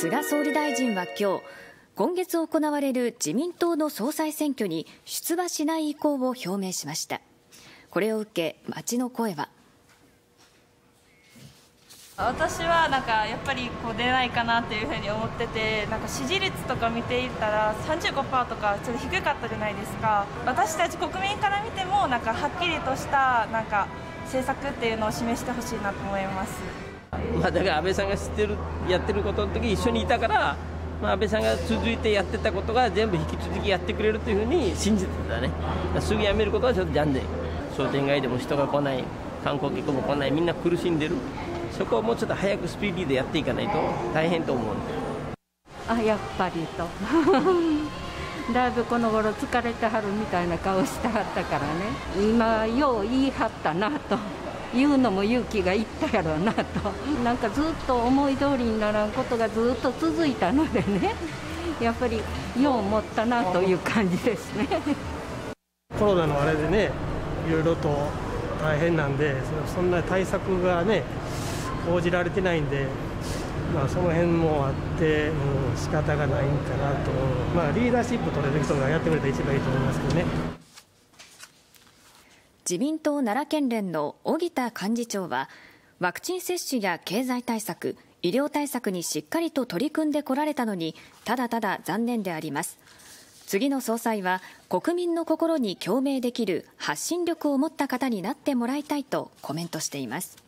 菅総理大臣は今日今月行われる自民党の総裁選挙に出馬しない意向を表明しました。これを受け街の声は。私はなんかやっぱりこう出ないかなっていうふうに思っててなんか支持率とか見ていたら35%とかちょっと低かったじゃないですか。私たち国民から見てもなんかはっきりとしたなんか政策っていうのを示してほしいなと思います。まあ、だから安倍さんが知ってるやってることの時一緒にいたから、まあ、安倍さんが続いてやってたことが全部引き続きやってくれるというふうに信じてたね。すぐ辞めることはちょっと残念。商店街でも人が来ない観光客も来ないみんな苦しんでる。そこをもうちょっと早くスピーディーでやっていかないと大変と思うあやっぱりと。だいぶこの頃疲れてはるみたいな顔してはったからね。今よう言い張ったなと。言うのも勇気がいったやろうなと。なんかずっと思い通りにならんことがずっと続いたのでね。やっぱりよう持ったなという感じですね。コロナのあれでねいろいろと大変なんでそんな対策がね講じられてないんで、まあ、その辺もあって、うん、仕方がないんかなと、まあ、リーダーシップ取れる人がやってくれたら一番いいと思いますけどね。自民党奈良県連の荻田幹事長はワクチン接種や経済対策医療対策にしっかりと取り組んでこられたのにただただ残念であります。次の総裁は国民の心に共鳴できる発信力を持った方になってもらいたいとコメントしています。